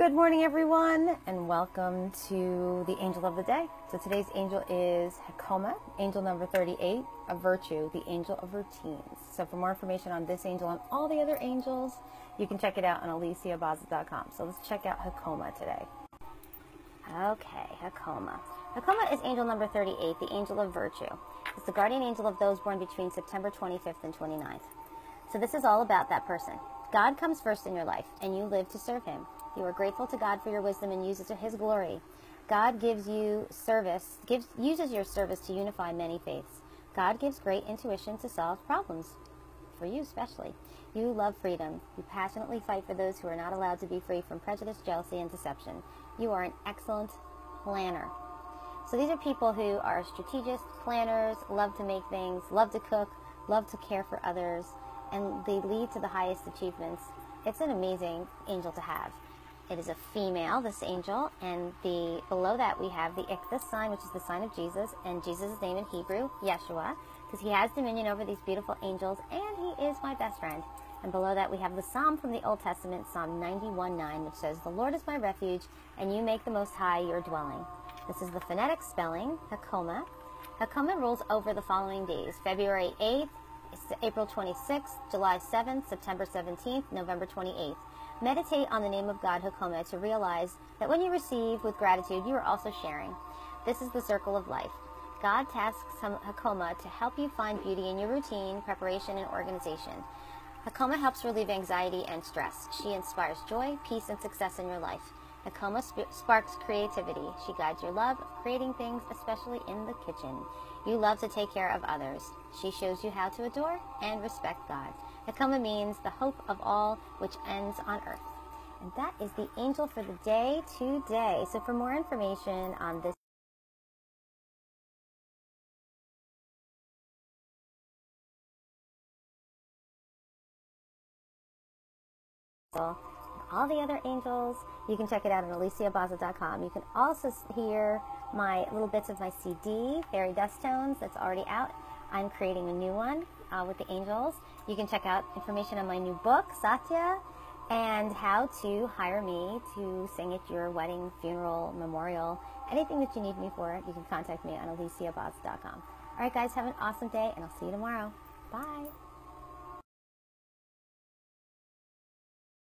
Good morning, everyone, and welcome to the angel of the day. So today's angel is Haamiah, angel number 38 a virtue, the angel of routines. So for more information on this angel and all the other angels, you can check it out on aliciabozza.com. So let's check out Haamiah today. Okay, Haamiah. Haamiah is angel number 38, the angel of virtue. It's the guardian angel of those born between September 25th and 29th. So this is all about that person. God comes first in your life, and you live to serve him. You are grateful to God for your wisdom and use it to His glory. God gives you service, gives, uses your service to unify many faiths. God gives great intuition to solve problems, for you especially. You love freedom. You passionately fight for those who are not allowed to be free from prejudice, jealousy, and deception. You are an excellent planner. So these are people who are strategists, planners, love to make things, love to cook, love to care for others, and they lead to the highest achievements. It's an amazing angel to have. It is a female, this angel, and the below that we have the Ichthus sign, which is the sign of Jesus, and Jesus' name in Hebrew, Yeshua, because he has dominion over these beautiful angels, and he is my best friend. And below that we have the Psalm from the Old Testament, Psalm 91:9, which says, "The Lord is my refuge, and you make the Most High your dwelling." This is the phonetic spelling, Haamiah. Haamiah rules over the following days: February 8th, April 26th, July 7th, September 17th, November 28th. Meditate on the name of God, Haamiah, to realize that when you receive with gratitude, you are also sharing. This is the circle of life. God tasks Haamiah to help you find beauty in your routine, preparation, and organization. Haamiah helps relieve anxiety and stress. She inspires joy, peace, and success in your life. Haamiah sp- sparks creativity. She guides your love, of creating things, especially in the kitchen. You love to take care of others. She shows you how to adore and respect God. Haamiah means the hope of all which ends on earth. And that is the angel for the day today. So for more information on this all the other angels. You can check it out on aliciabozza.com. You can also hear my little bits of my CD, Fairy Dust Tones, that's already out. I'm creating a new one uh, with the angels. You can check out information on my new book, Satya, and how to hire me to sing at your wedding, funeral, memorial, anything that you need me for. You can contact me on aliciabozza.com. All right, guys, have an awesome day, and I'll see you tomorrow. Bye.